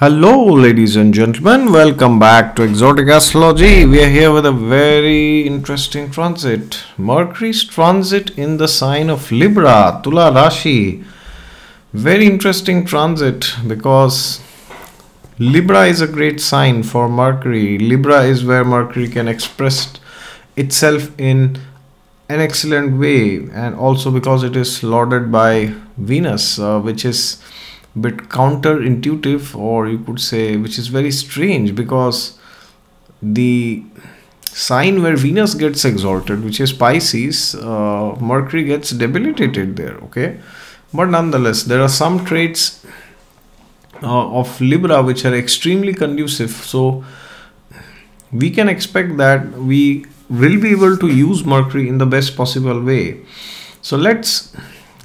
Hello, ladies and gentlemen. Welcome back to Exotic Astrology. We are here with a very interesting transit. Mercury's transit in the sign of Libra, Tula Rashi. Very interesting transit because Libra is a great sign for Mercury. Libra is where Mercury can express itself in an excellent way, and also because it is lauded by Venus, uh, which is bit counterintuitive or you could say which is very strange because the sign where venus gets exalted which is pisces uh, mercury gets debilitated there okay? But nonetheless there are some traits uh, of libra which are extremely conducive. So we can expect that we will be able to use mercury in the best possible way. So let's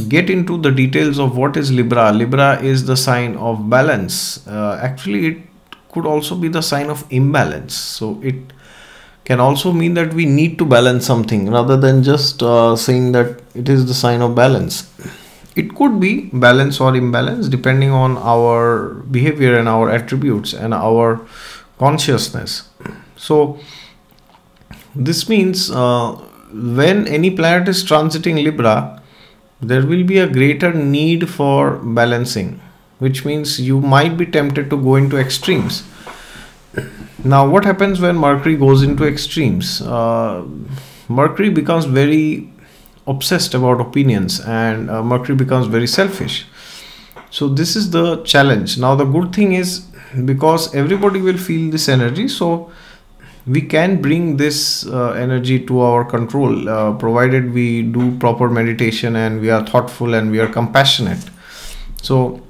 get into the details of what is Libra. Libra is the sign of balance. Uh, actually, it could also be the sign of imbalance. So it can also mean that we need to balance something rather than just uh, saying that it is the sign of balance. It could be balance or imbalance depending on our behavior and our attributes and our consciousness. So this means uh, when any planet is transiting Libra, there will be a greater need for balancing which means you might be tempted to go into extremes. Now what happens when mercury goes into extremes? Uh, mercury becomes very obsessed about opinions and uh, mercury becomes very selfish. So this is the challenge. Now the good thing is because everybody will feel this energy so we can bring this uh, energy to our control uh, provided we do proper meditation and we are thoughtful and we are compassionate. So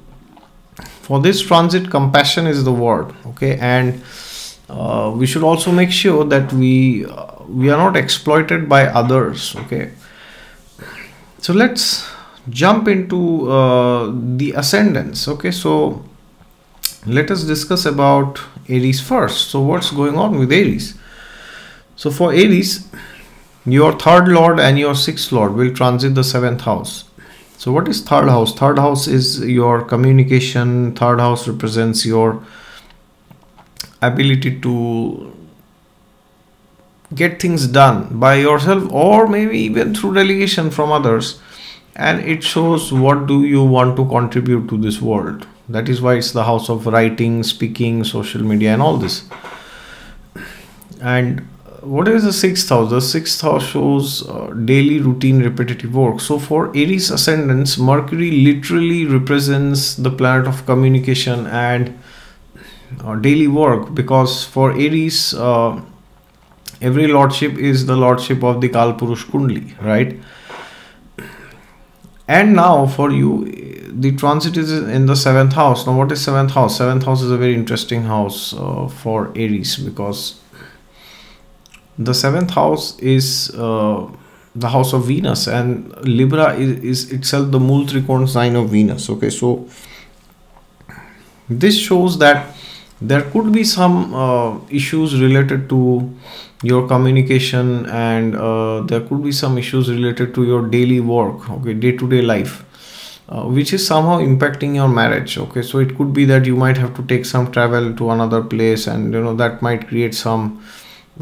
for this transit compassion is the word okay? And uh, we should also make sure that we uh, we are not exploited by others okay? So let's jump into uh, the ascendants okay? So let us discuss about Aries first. So, what's going on with Aries? So, for Aries, your third lord and your sixth lord will transit the seventh house. So, what is third house? Third house is your communication, third house represents your ability to get things done by yourself or maybe even through delegation from others and it shows what do you want to contribute to this world that is why it's the house of writing speaking social media and all this. And what is the sixth house? The sixth house shows uh, daily routine repetitive work. So for aries ascendants mercury literally represents the planet of communication and uh, daily work because for aries uh, every lordship is the lordship of the kalpurush kundli right? And now for you the transit is in the seventh house. Now what is seventh house? Seventh house is a very interesting house uh, for aries because the seventh house is uh, the house of venus and libra is, is itself the mool sign of venus okay? So this shows that there could be some uh, issues related to your communication and uh, there could be some issues related to your daily work okay? Day to day life uh, which is somehow impacting your marriage okay? So it could be that you might have to take some travel to another place and you know that might create some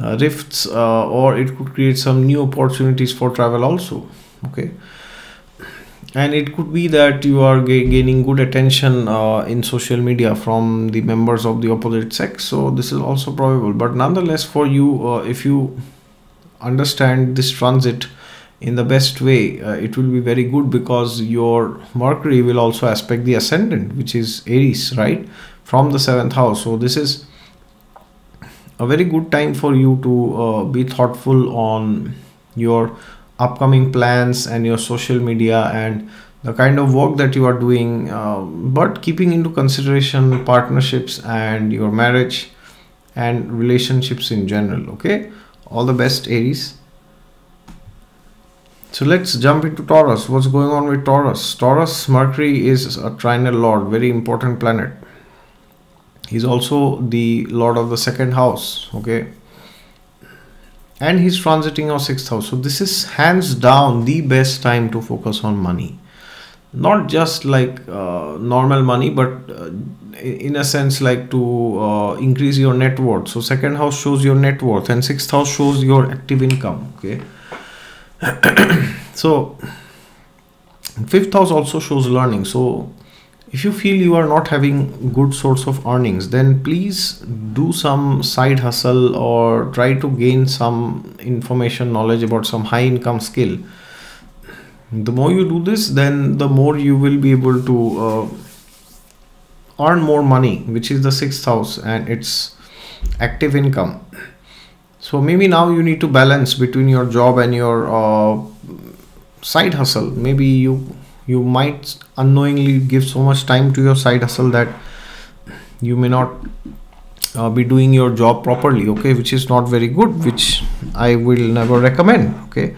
uh, rifts uh, or it could create some new opportunities for travel also okay? And it could be that you are ga- gaining good attention uh, in social media from the members of the opposite sex so this is also probable. But nonetheless for you uh, if you understand this transit in the best way uh, it will be very good because your mercury will also aspect the ascendant which is aries right from the seventh house. So this is a very good time for you to uh, be thoughtful on your upcoming plans and your social media and the kind of work that you are doing uh, but keeping into consideration partnerships and your marriage and relationships in general okay? All the best aries so let's jump into taurus. What's going on with taurus? Taurus mercury is a trinal lord very important planet. He's also the lord of the second house okay? And he's transiting our sixth house. So this is hands down the best time to focus on money. Not just like uh, normal money but uh, in a sense like to uh, increase your net worth. So second house shows your net worth and sixth house shows your active income okay so fifth house also shows learning. So if you feel you are not having good source of earnings then please do some side hustle or try to gain some information knowledge about some high income skill. The more you do this then the more you will be able to uh, earn more money which is the sixth house and it's active income so maybe now you need to balance between your job and your uh, side hustle. Maybe you you might unknowingly give so much time to your side hustle that you may not uh, be doing your job properly okay which is not very good which i will never recommend okay?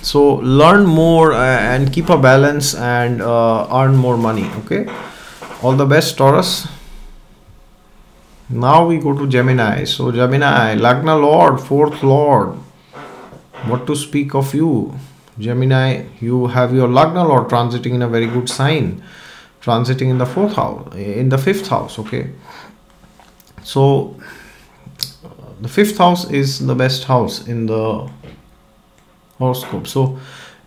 So learn more uh, and keep a balance and uh, earn more money okay? All the best taurus now we go to gemini. So gemini lagna lord fourth lord. What to speak of you? Gemini you have your lagna lord transiting in a very good sign. Transiting in the fourth house in the fifth house okay? So the fifth house is the best house in the horoscope. So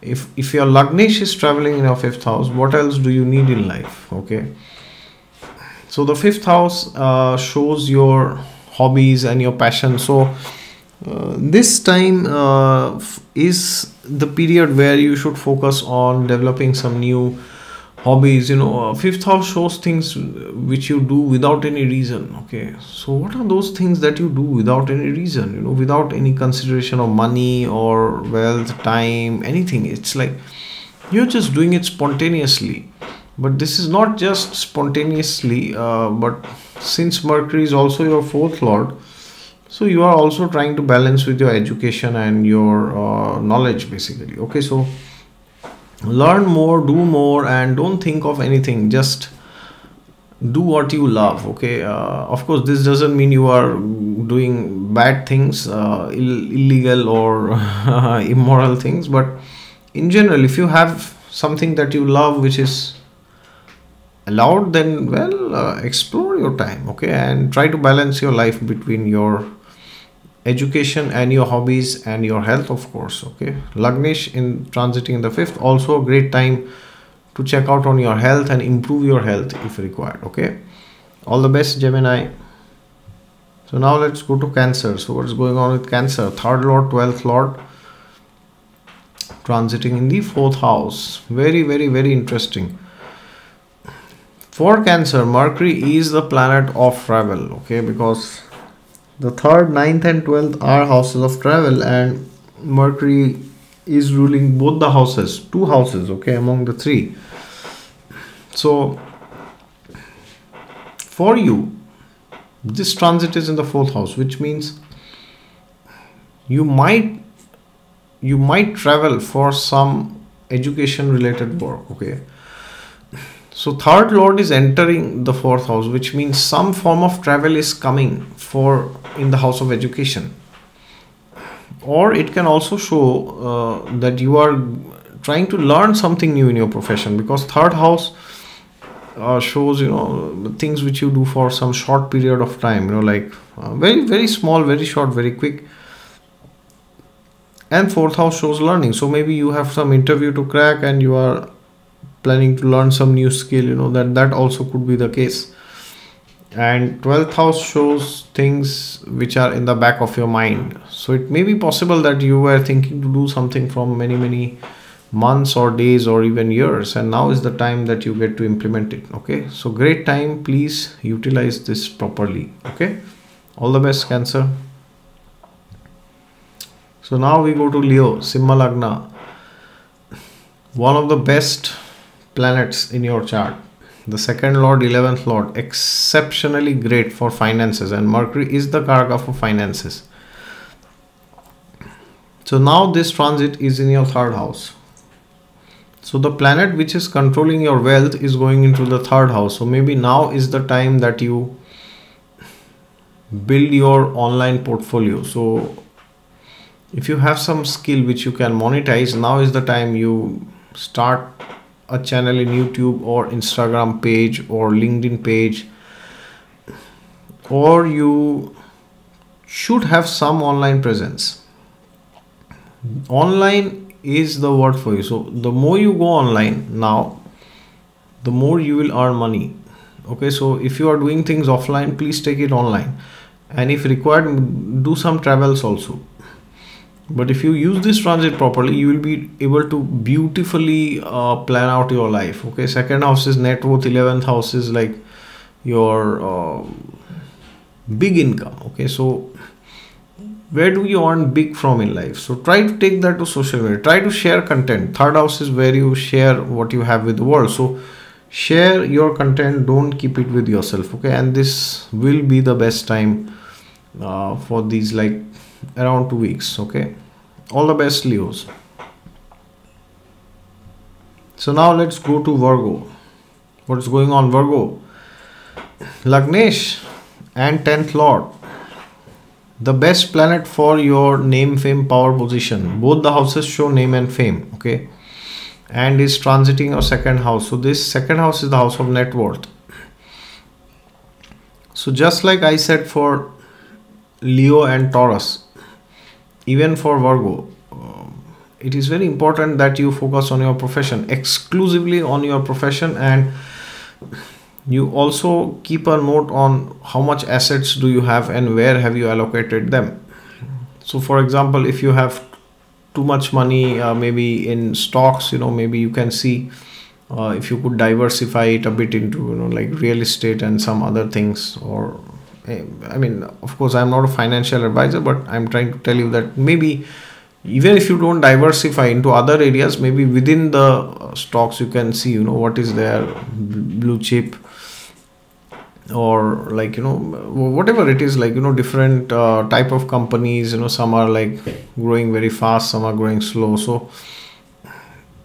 if if your lagnesh is traveling in your fifth house what else do you need in life okay so the fifth house uh, shows your hobbies and your passion. So uh, this time uh, is the period where you should focus on developing some new hobbies. You know uh, fifth house shows things which you do without any reason okay? So what are those things that you do without any reason you know without any consideration of money or wealth time anything? It's like you're just doing it spontaneously but this is not just spontaneously uh, but since mercury is also your fourth lord so you are also trying to balance with your education and your uh, knowledge basically. Okay so learn more do more and don't think of anything. Just do what you love okay? Uh, of course this doesn't mean you are doing bad things uh, Ill- illegal or immoral things but in general if you have something that you love which is allowed then well uh, explore your time okay and try to balance your life between your education and your hobbies and your health of course okay. Lagnesh in transiting in the fifth also a great time to check out on your health and improve your health if required okay. All the best gemini. So now let's go to cancer. So what's going on with cancer? Third lord 12th lord transiting in the fourth house. Very very very interesting for cancer mercury is the planet of travel okay? Because the third ninth and 12th are houses of travel and mercury is ruling both the houses two houses okay among the three. So for you this transit is in the fourth house which means you might you might travel for some education related work okay so third lord is entering the fourth house which means some form of travel is coming for in the house of education. Or it can also show uh, that you are trying to learn something new in your profession because third house uh, shows you know things which you do for some short period of time you know like uh, very very small very short very quick. And fourth house shows learning. So maybe you have some interview to crack and you are planning to learn some new skill you know that that also could be the case. And 12th house shows things which are in the back of your mind. So it may be possible that you were thinking to do something from many many months or days or even years and now is the time that you get to implement it okay? So great time please utilize this properly okay? All the best cancer. So now we go to leo simha lagna. One of the best planets in your chart. The second lord 11th lord exceptionally great for finances and mercury is the karaka for finances. So now this transit is in your third house. So the planet which is controlling your wealth is going into the third house. So maybe now is the time that you build your online portfolio. So if you have some skill which you can monetize now is the time you start a channel in YouTube or Instagram page or LinkedIn page or you should have some online presence. Online is the word for you. So the more you go online now the more you will earn money. Okay so if you are doing things offline please take it online. And if required do some travels also but if you use this transit properly you will be able to beautifully uh, plan out your life okay? Second house is net worth 11th house is like your uh, big income okay? So where do you earn big from in life? So try to take that to social media. Try to share content. Third house is where you share what you have with the world. So share your content. Don't keep it with yourself okay? And this will be the best time uh, for these like around two weeks okay all the best leos. So now let's go to virgo. What's going on virgo? Lagnesh and 10th lord. The best planet for your name fame power position. Both the houses show name and fame okay? And is transiting your second house. So this second house is the house of net worth. So just like i said for leo and taurus even for virgo um, it is very important that you focus on your profession exclusively on your profession and you also keep a note on how much assets do you have and where have you allocated them. So for example if you have too much money uh, maybe in stocks you know maybe you can see uh, if you could diversify it a bit into you know like real estate and some other things or i mean of course i'm not a financial advisor but i'm trying to tell you that maybe even if you don't diversify into other areas maybe within the uh, stocks you can see you know what is their blue chip or like you know whatever it is like you know different uh, type of companies you know some are like growing very fast some are growing slow. So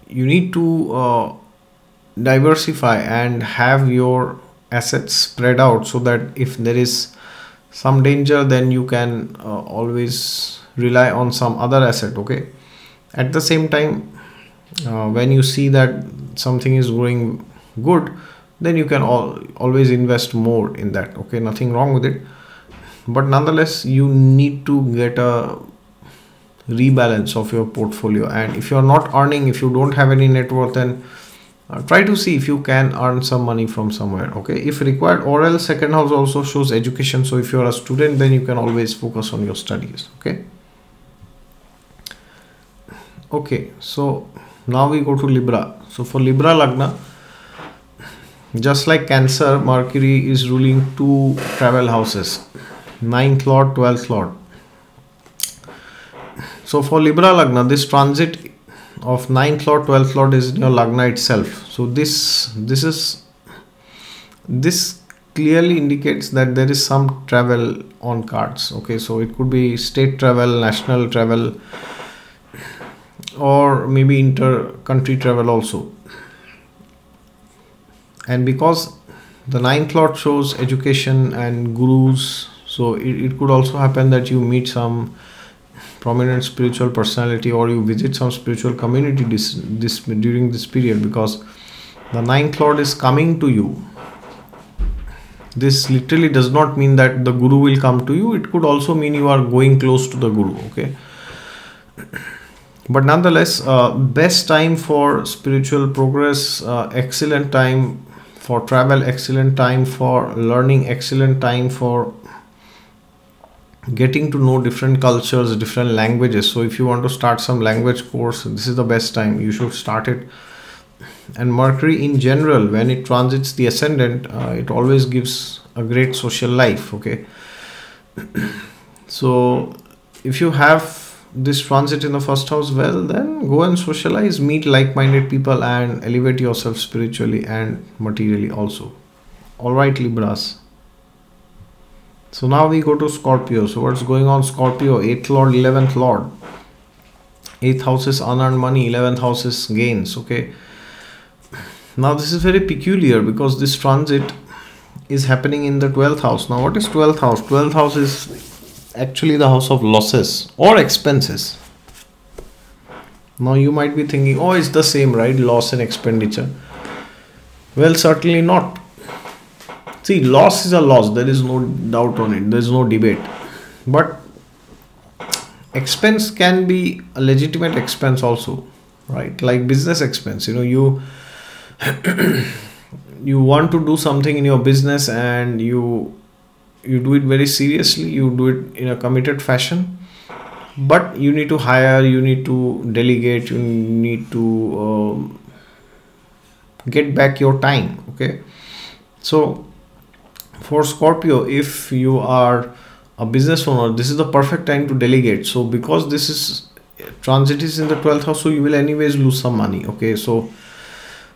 you need to uh, diversify and have your assets spread out so that if there is some danger then you can uh, always rely on some other asset okay? At the same time uh, when you see that something is going good then you can all, always invest more in that okay? Nothing wrong with it. But nonetheless you need to get a rebalance of your portfolio. And if you're not earning if you don't have any net worth then uh, try to see if you can earn some money from somewhere okay? If required or else second house also shows education. So if you're a student then you can always focus on your studies okay? Okay so now we go to libra. So for libra lagna just like Cancer, Mercury is ruling two travel houses, ninth lord, twelfth lord. So for Libra Lagna, this transit of ninth lord, twelfth lord is in your Lagna itself. So this this is this clearly indicates that there is some travel on cards. Okay, so it could be state travel, national travel, or maybe inter country travel also and because the ninth lord shows education and gurus so it, it could also happen that you meet some prominent spiritual personality or you visit some spiritual community this, this during this period because the ninth lord is coming to you. This literally does not mean that the guru will come to you. It could also mean you are going close to the guru okay? But nonetheless uh, best time for spiritual progress uh, excellent time for travel excellent time for learning excellent time for getting to know different cultures different languages. So if you want to start some language course this is the best time. You should start it. And mercury in general when it transits the ascendant uh, it always gives a great social life okay? So if you have this transit in the first house well then go and socialize meet like-minded people and elevate yourself spiritually and materially also. All right libras so now we go to scorpio so what's going on scorpio 8th lord 11th lord 8th house is unearned money 11th house is gains okay now this is very peculiar because this transit is happening in the 12th house now what is 12th house 12th house is actually the house of losses or expenses. Now you might be thinking, oh, it's the same, right? Loss and expenditure. Well, certainly not. See loss is a loss. There is no doubt on it. There is no debate. But expense can be a legitimate expense also right? Like business expense. You know you you want to do something in your business and you you do it very seriously. You do it in a committed fashion. But you need to hire you need to delegate you need to um, get back your time okay? So for scorpio if you are a business owner this is the perfect time to delegate. So because this is transit is in the 12th house so you will anyways lose some money okay? So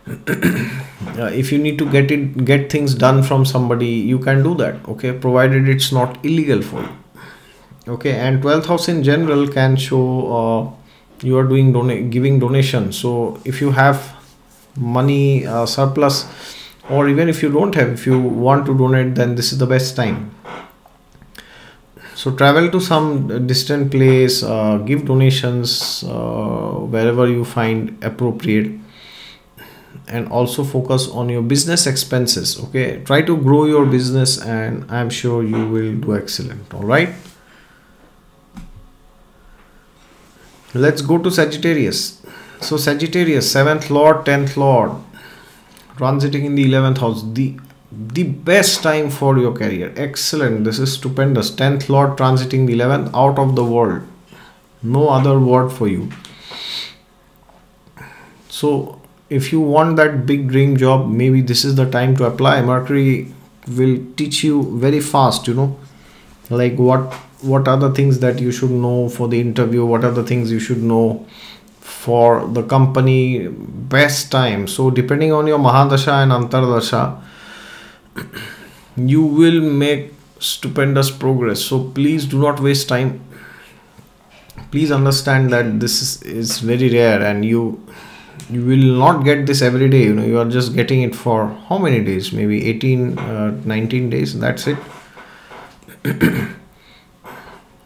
uh, if you need to get it get things done from somebody you can do that okay? Provided it's not illegal for you okay? And 12th house in general can show uh, you are doing donate giving donation. So if you have money uh, surplus or even if you don't have if you want to donate then this is the best time. So travel to some distant place uh, give donations uh, wherever you find appropriate. And also focus on your business expenses okay? Try to grow your business and i'm sure you will do excellent all right? Let's go to sagittarius. So Sagittarius, 7th Lord, 10th Lord, transiting in the 11th house. The the best time for your career. Excellent. This is stupendous. 10th Lord transiting the 11th out of the world. No other word for you. So if you want that big dream job, maybe this is the time to apply. Mercury will teach you very fast, you know, like what what are the things that you should know for the interview, what are the things you should know for the company best time. So depending on your mahadasha and antardasha you will make stupendous progress. So please do not waste time. Please understand that this is, is very rare and you you will not get this every day. You know you are just getting it for how many days? Maybe 18 uh, 19 days. That's it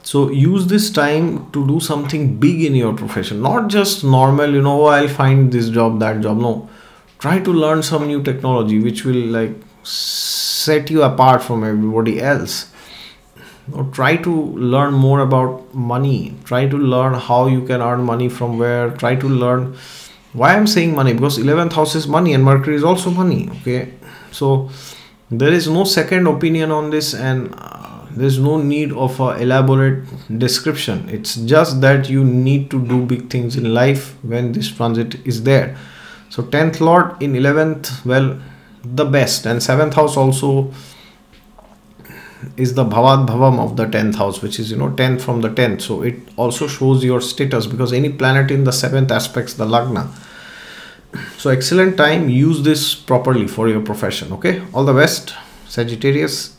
so use this time to do something big in your profession. Not just normal you know oh, i'll find this job that job. No. Try to learn some new technology which will like set you apart from everybody else. Or try to learn more about money. Try to learn how you can earn money from where. Try to learn why i'm saying money because 11th house is money and mercury is also money okay? So there is no second opinion on this and there's no need of a elaborate description. It's just that you need to do big things in life when this transit is there. So 10th lord in 11th well the best. And 7th house also is the bhavad bhavam of the 10th house which is you know 10th from the 10th so it also shows your status because any planet in the 7th aspects the lagna. So excellent time. Use this properly for your profession okay? All the best sagittarius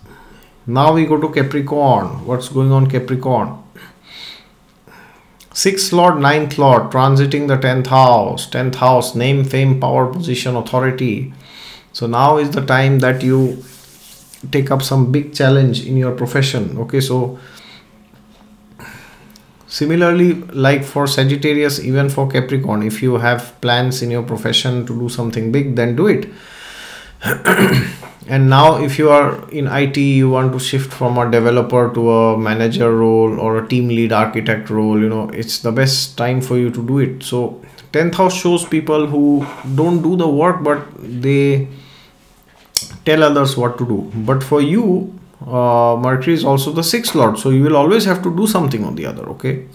now we go to Capricorn. What's going on Capricorn? Sixth Lord, ninth Lord, transiting the tenth house. Tenth house, name, fame, power, position, authority. So now is the time that you take up some big challenge in your profession. Okay, so similarly, like for Sagittarius, even for Capricorn, if you have plans in your profession to do something big, then do it. And now if you are in IT you want to shift from a developer to a manager role or a team lead architect role you know it's the best time for you to do it. So 10th house shows people who don't do the work but they tell others what to do. But for you uh, mercury is also the sixth lord so you will always have to do something on the other okay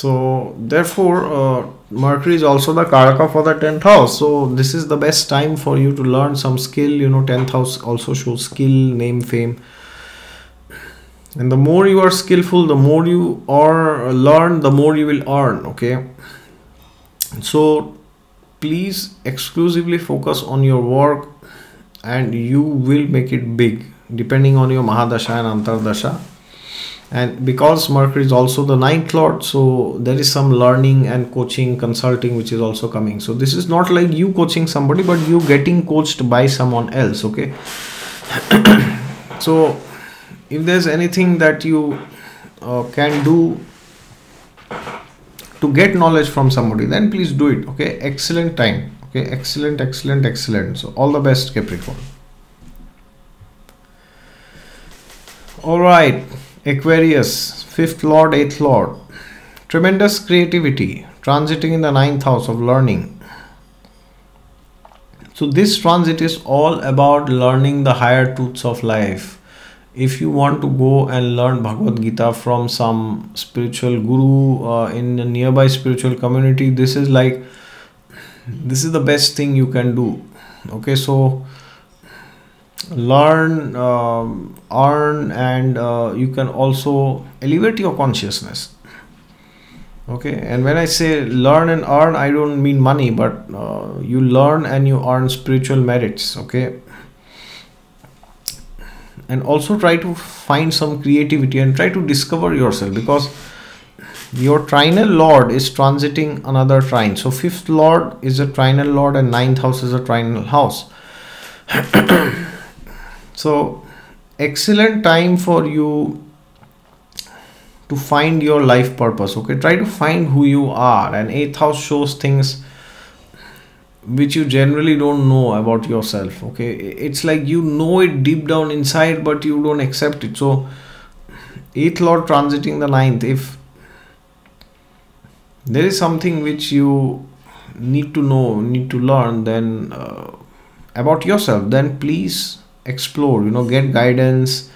so therefore uh, mercury is also the karaka for the 10th house. So this is the best time for you to learn some skill. You know 10th house also shows skill name fame. And the more you are skillful the more you are learn the more you will earn okay? So please exclusively focus on your work and you will make it big depending on your mahadasha and antardasha and because mercury is also the ninth lord so there is some learning and coaching consulting which is also coming. So this is not like you coaching somebody but you getting coached by someone else okay? So if there's anything that you uh, can do to get knowledge from somebody then please do it okay? Excellent time okay? Excellent excellent excellent. So all the best capricorn. All right aquarius fifth lord eighth lord. Tremendous creativity transiting in the ninth house of learning. So this transit is all about learning the higher truths of life. If you want to go and learn Bhagavad Gita from some spiritual guru uh, in a nearby spiritual community, this is like this is the best thing you can do. Okay, so learn, um, earn, and uh, you can also elevate your consciousness. Okay, and when I say learn and earn, I don't mean money, but uh, you learn and you earn spiritual merits. Okay and also try to find some creativity and try to discover yourself because your trinal lord is transiting another trine so fifth lord is a trinal lord and ninth house is a trinal house so excellent time for you to find your life purpose okay? Try to find who you are and eighth house shows things which you generally don't know about yourself okay? It's like you know it deep down inside but you don't accept it. So eighth lord transiting the ninth if there is something which you need to know need to learn then uh, about yourself then please explore you know get guidance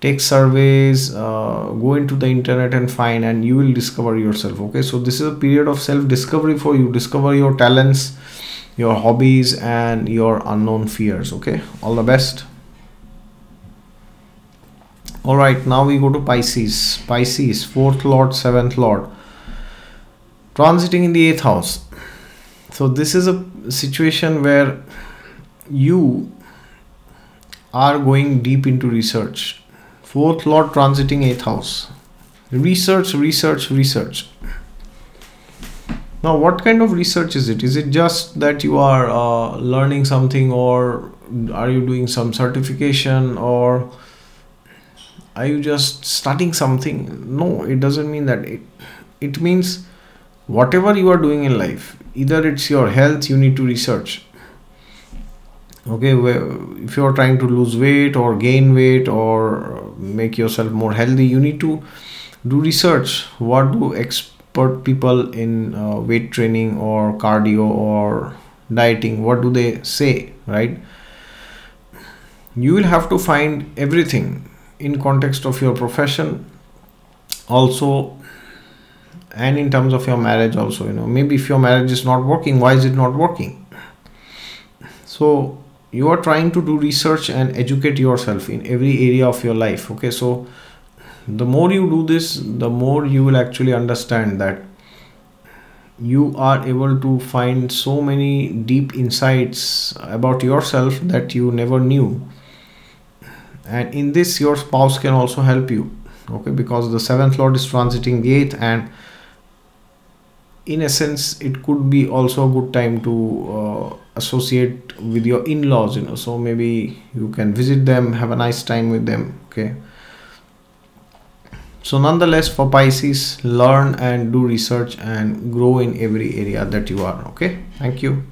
take surveys uh, go into the internet and find and you will discover yourself okay? So this is a period of self discovery for you. Discover your talents your hobbies and your unknown fears okay? All the best. All right now we go to pisces. Pisces fourth lord seventh lord. Transiting in the eighth house. So this is a situation where you are going deep into research fourth lord transiting eighth house research research research now, what kind of research is it? Is it just that you are uh, learning something, or are you doing some certification, or are you just studying something? No, it doesn't mean that. It, it means whatever you are doing in life, either it's your health, you need to research. Okay, if you are trying to lose weight or gain weight or make yourself more healthy, you need to do research. What do expert people in uh, weight training or cardio or dieting what do they say right? You will have to find everything in context of your profession. Also and in terms of your marriage also you know. Maybe if your marriage is not working why is it not working? So you are trying to do research and educate yourself in every area of your life okay? So the more you do this the more you will actually understand that you are able to find so many deep insights about yourself that you never knew. And in this your spouse can also help you okay? Because the seventh lord is transiting the eighth and in essence it could be also a good time to uh, associate with your in-laws you know so maybe you can visit them have a nice time with them okay so nonetheless for Pisces, learn and do research and grow in every area that you are. Okay. Thank you.